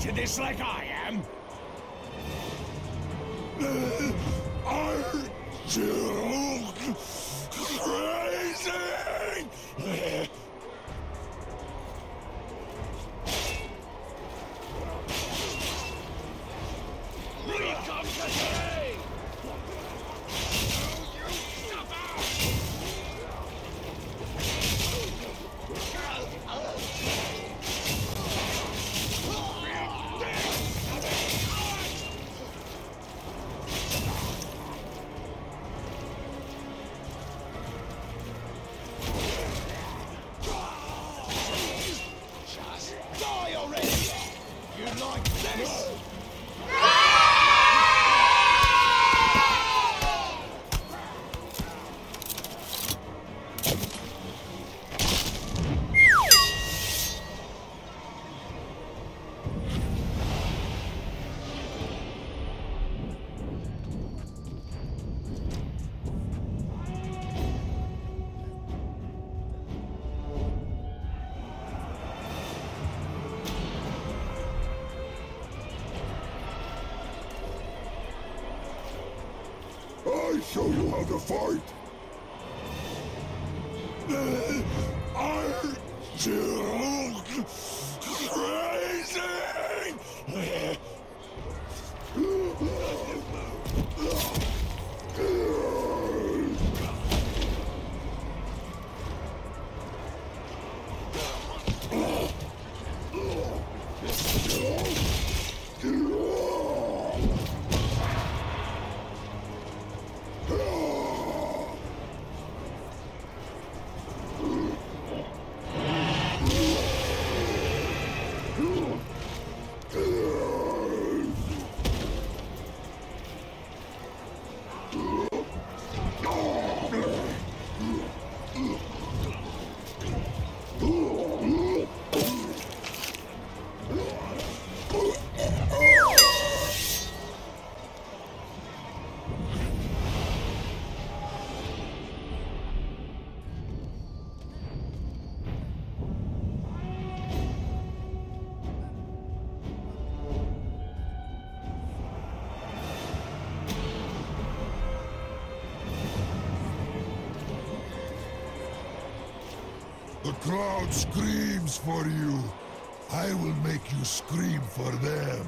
to this like I show you how to fight. I'm The crowd screams for you. I will make you scream for them.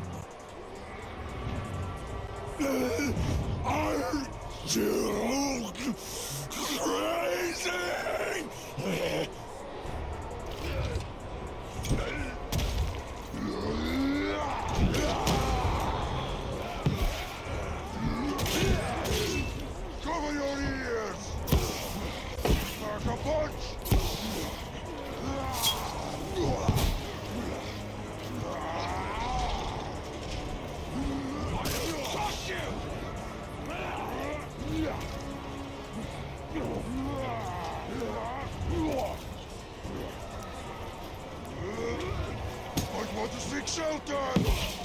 I'm still crazy! I want to seek shelter!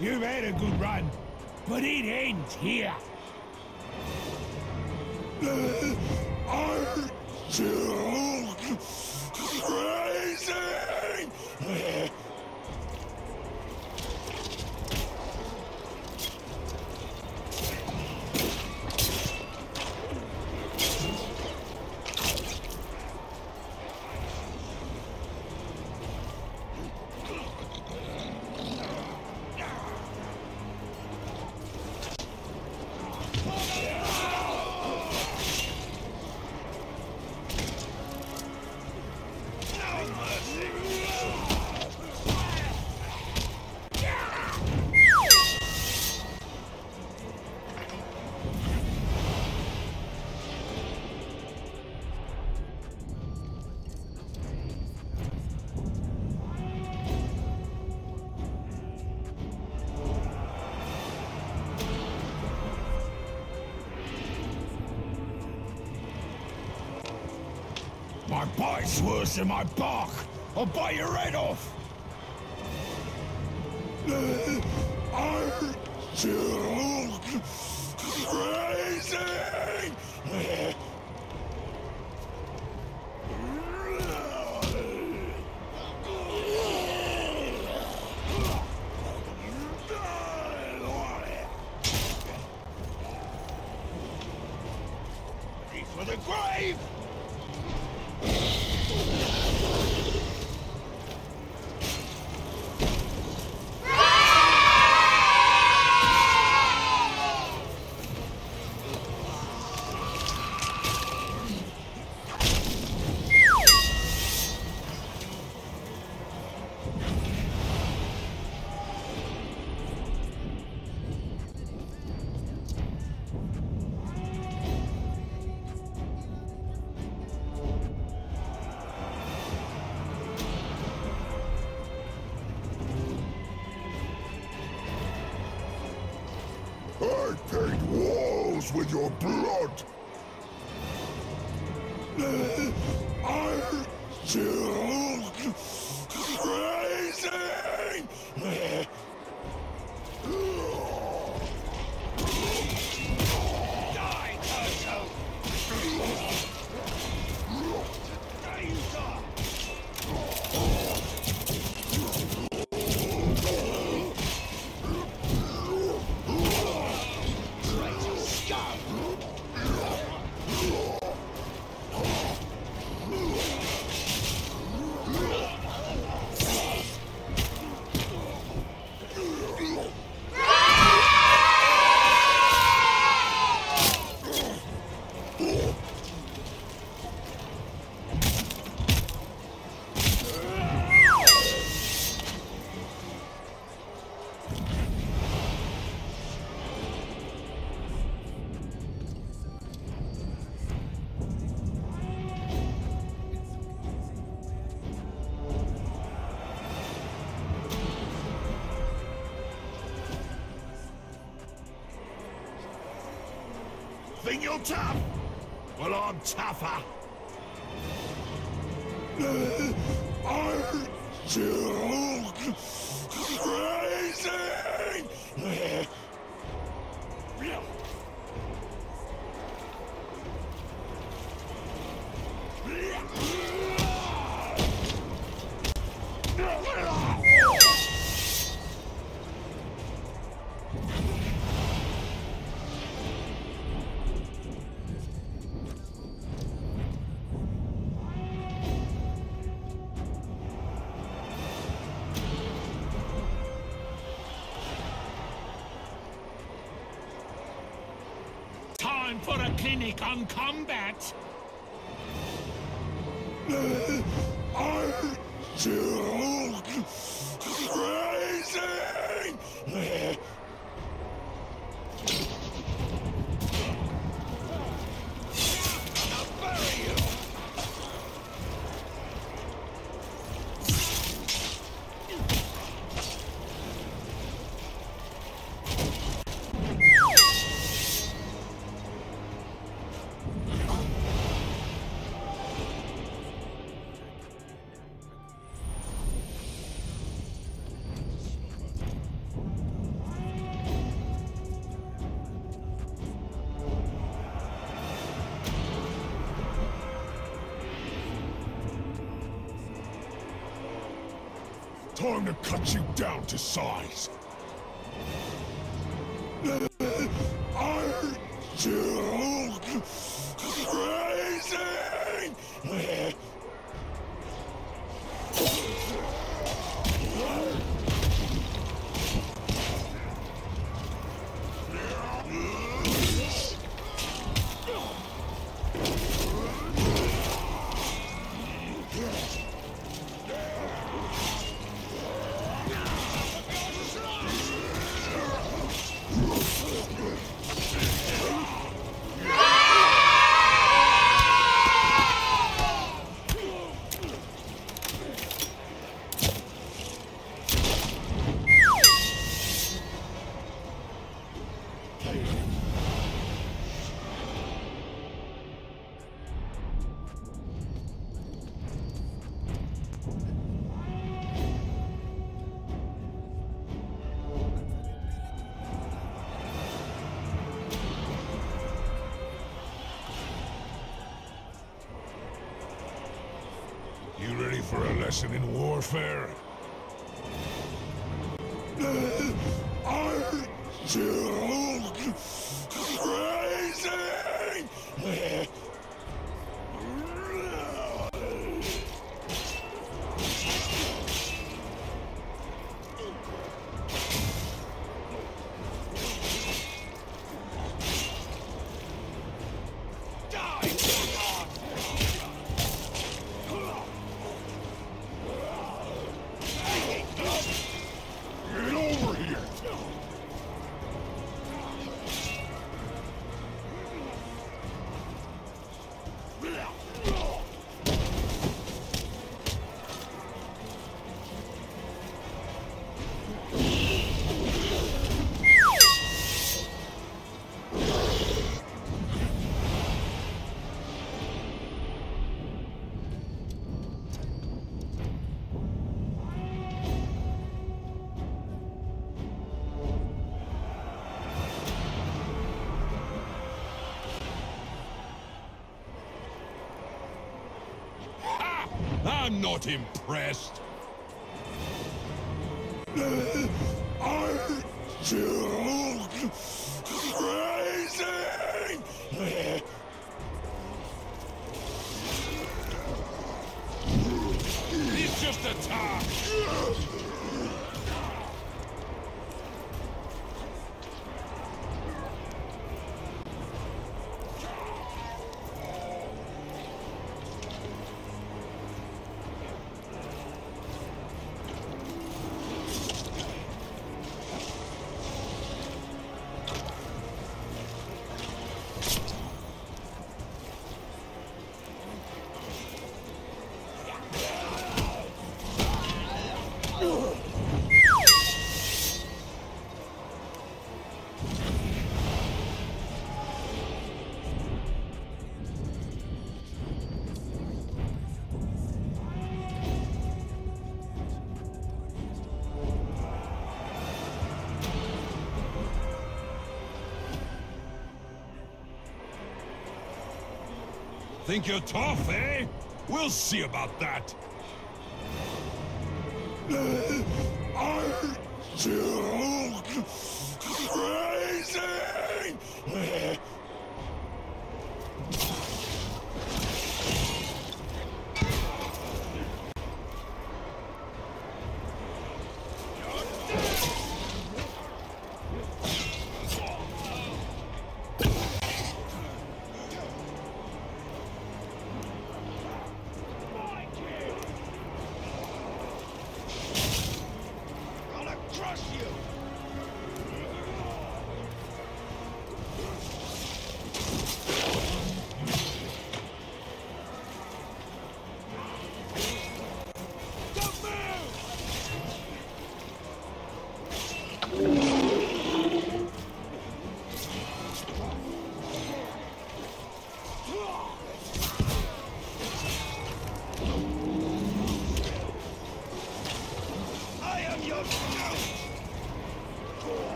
You've had a good run, but it ends here. Still bite's worse than my bark. I'll bite your head off. I'm still with your blood. I'm crazy. Tougher. On combat. cut you down to size. I'm still crazy. Lesson in warfare? Not impressed. I'm still crazy! It's just a task. Think you're tough, eh? We'll see about that. Still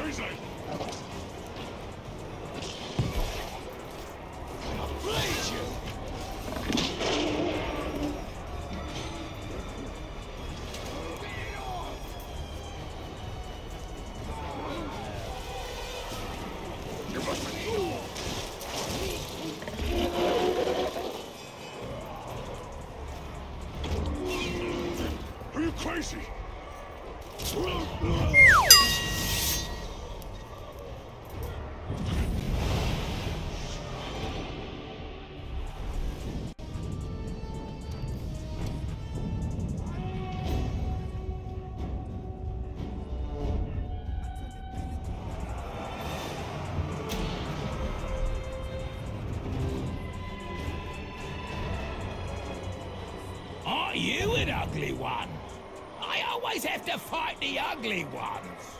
crazy? Ugly? I always have to fight the ugly ones.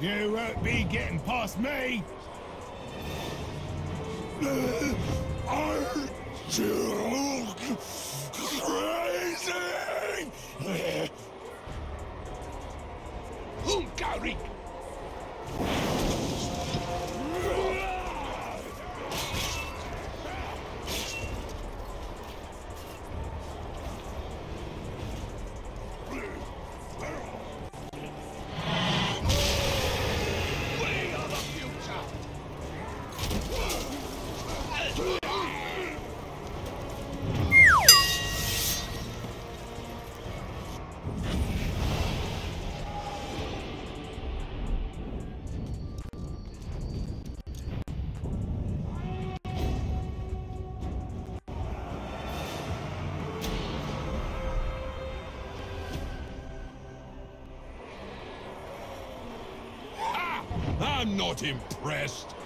You won't be getting past me! Not impressed!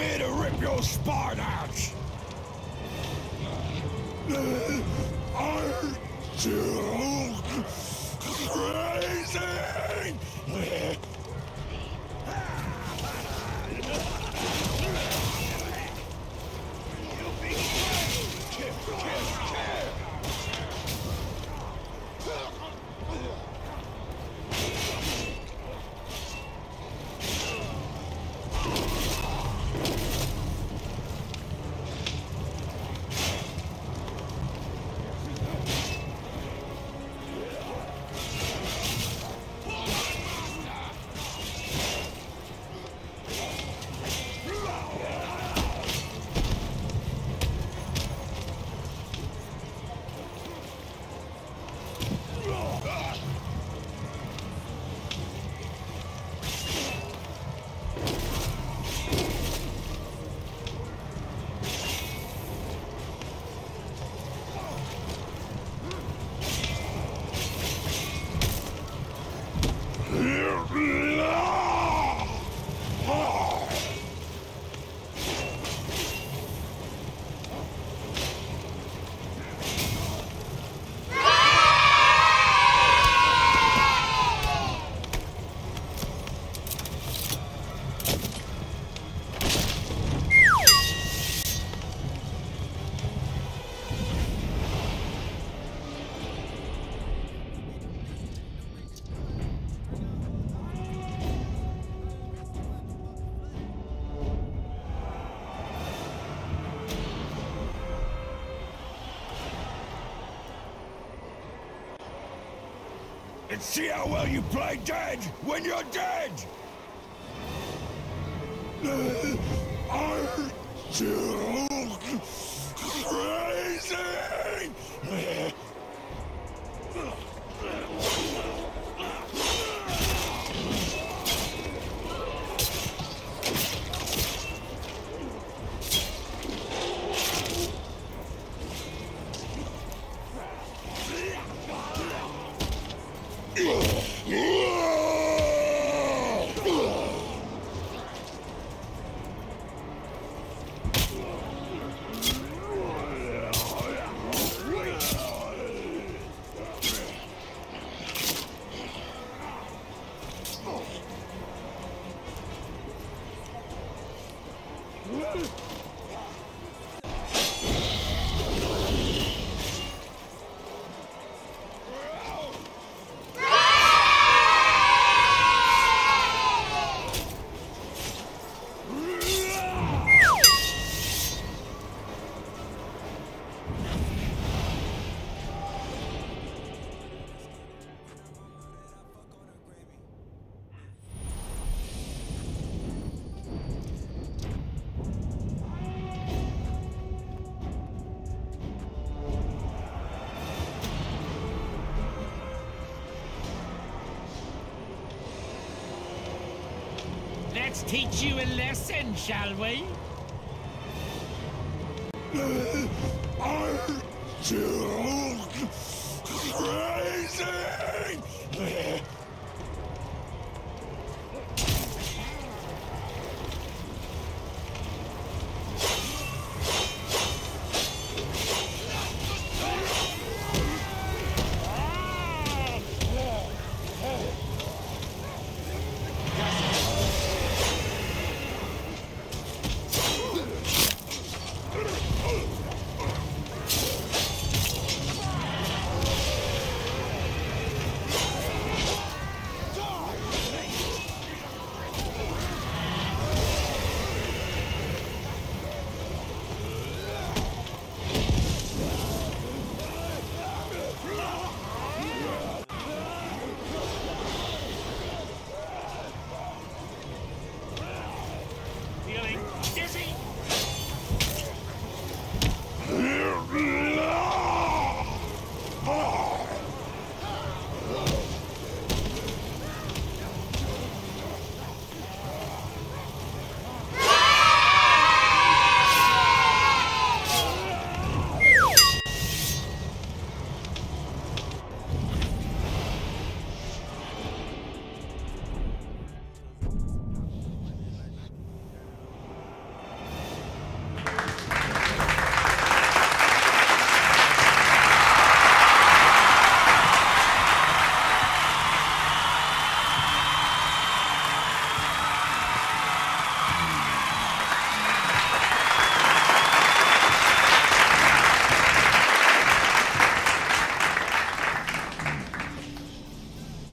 Here to rip your spine out! I'm too crazy! Let's see how well you play dead when you're dead! Aren't Let's teach you a lesson, shall we?